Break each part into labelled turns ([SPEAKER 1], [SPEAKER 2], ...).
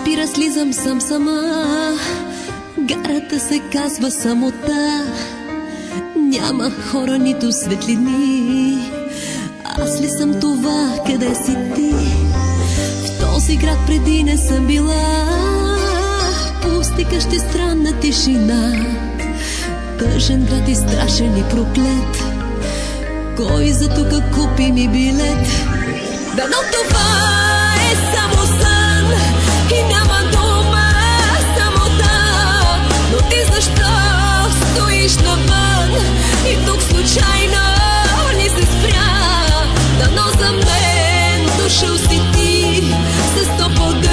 [SPEAKER 1] спира, слизам сам сама. Гарата се казва самота. Няма хора, нито светлини. Аз ли съм това, къде си ти? В този град преди не съм била. Пустикащи странна тишина. Тъжен град и страшен и проклет. Кой за тук купи ми билет? Дано това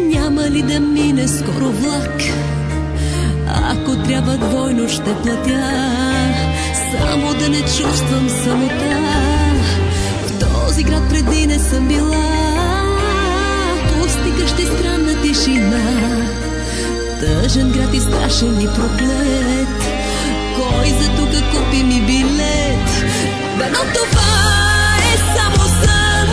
[SPEAKER 1] Няма ли да мине скоро влак? Ако трябва двойно ще платя, само да не чувствам самота. В този град преди не съм била, пусти къщи странна тишина. Тъжен град и страшен и проклет, кой за тук купи ми билет? Дано това е само сън,